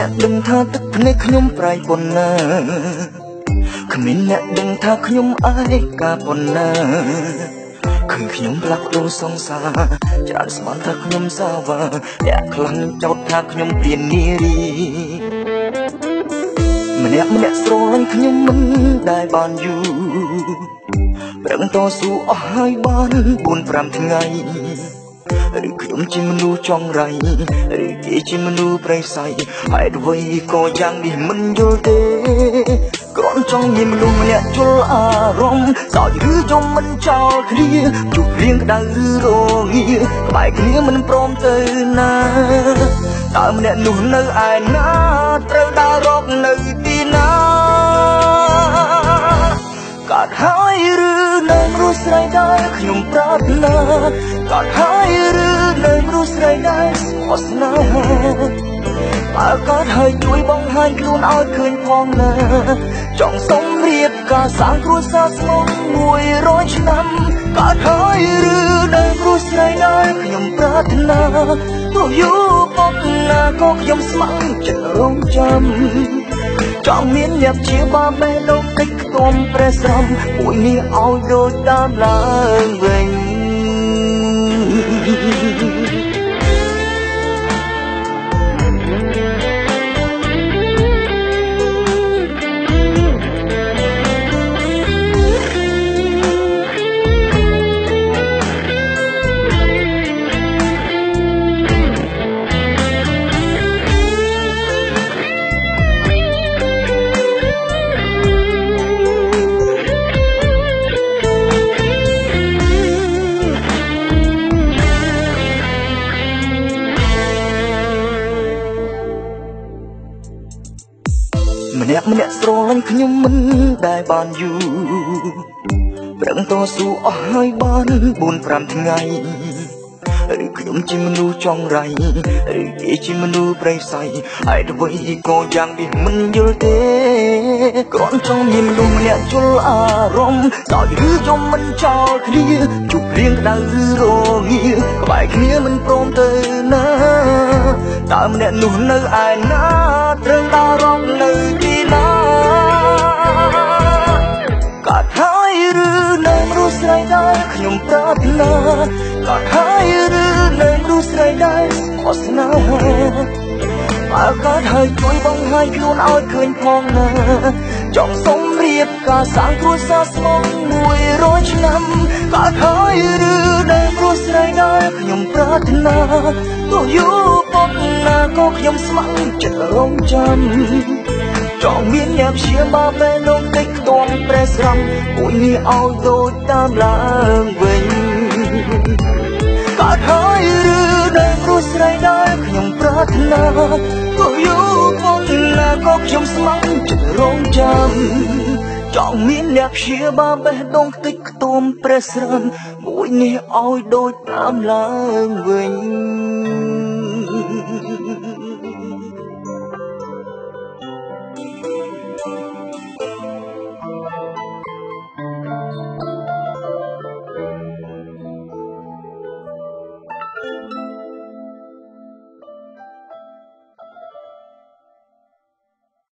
មានអ្នកដឹងថាទឹកភ្នែកខ្ញុំប្រៃប៉ុណ្ណាគ្មានអ្នកដឹងថាខ្ញុំអាយកាប៉ុណ្ណាឃើញខ្ញុំផ្លាស់ប្ដូរសង្សារច្រើនស្មានថាខ្ញុំសាវ៉ាអ្នកខ្លាំងចោទថាខ្ញុំព្រាននារីម្នាក់ម្នាក់ស្រឡាញ់ខ្ញុំមិនដែលបានយូរប្រឹងតស៊ូអស់ហើយបាន4 5ថ្ងៃ ឬខ្ញុំជាមនុស្សចង់រៃឬគេជាមនុស្សប្រៃសៃហេតុអ្វីក៏យ៉ាងនេះមិនយល់ទេគ្រាន់ចង់មានមនុស្សម្នាក់ជល់អារម្មណ៍សោចឬចុំមិនចោលគ្នាជួបរៀងក្តៅឬរងាក្បែរគ្នាមិនព្រមទៅណាតើម្នាក់នោះនៅឯណាត្រូវដើររកនៅទីណា ខ្ញុំប្រាថ្នាកាត់ហើយឬនៅមនុស្សស្រីដែលស្មោះស្នេហាបើកាត់ហើយជួយបង្ហាញខ្លួនឲ្យឃើញផងណាចង់សុំរៀបការសាងគ្រួសារស្មង100ឆ្នាំកាត់ហើយឬនៅមនុស្សស្រីដែលខ្ញុំប្រាថ្នាទោះយូរប៉ុណ្ណាក៏ខ្ញុំស្ម័គ្រចិត្តរងចាំ ចង់មានអ្នកជាបាបេះដូងតិចខ្ទមព្រះស្រំមួយនេះឲ្យដូចតាមឡើងវិញ ម្នាក់ម្នាក់ស្រឡាញ់ខ្ញុំមិនដែលបានយូរប្រឹងតស៊ូអស់ហើយបាន4 5ថ្ងៃឬខ្ញុំជាមនុស្សចង់រៃឬគេជាមនុស្សប្រៃសៃហើយអ្វីក៏យ៉ាងនេះមិនយល់ទេគ្រាន់ចង់មានមនុស្សម្នាក់ជល់អារម្មណ៍សោចឬយំមិនចោលគ្នាជប់រៀងក្តៅឬរងាក្បែរគ្នាមិនព្រមទៅណាតើម្នាក់នោះនៅឯណាត្រូវដើររ ខ្ញុំប្រាថ្នាកាត់ហើយឬនៅមនុស្សស្រីដែលខុសស្នេហាបើកើតហើយជួយបង្ហាញខ្លួនឲ្យឃើញផងណាចង់សុំរៀបការសាងគ្រួសារស្មង100ឆ្នាំកើតហើយឬនៅគ្រួស្រីដែលខ្ញុំប្រាថ្នាទោះយូរប៉ុណ្ណាក៏ខ្ញុំស្ម័គ្រចិត្តរងចាំចង់មានអ្នកព្យាបាលពេលនោះតិចខ្ទង់ព្រះស្រំមួយនេះឲ្យដូចតាមឡើងវិញ កើតហើយឬនៅគ្រួស្រីដែលខ្ញុំប្រាថ្នាទោះយូរប៉ុណ្ណាក៏ខ្ញុំស្ម័គ្រចិត្តរងចាំចង់មានអ្នកព្យាបាលបេះដូងតិចខ្ទមព្រះស្រំមួយនេះឲ្យដូចតាមឡើងវិញ